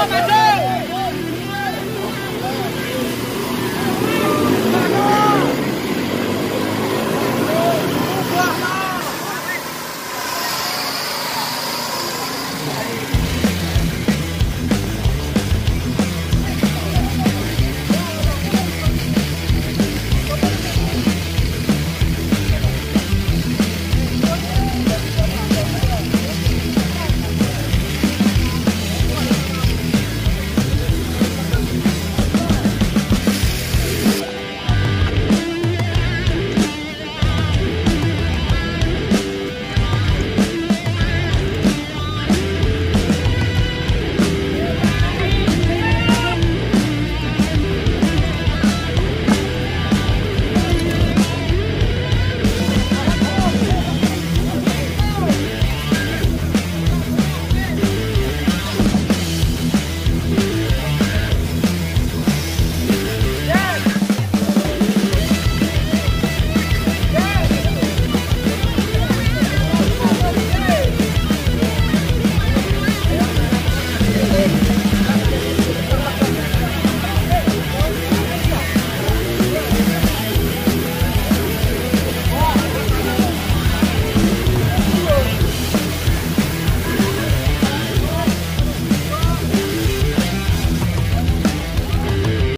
要买车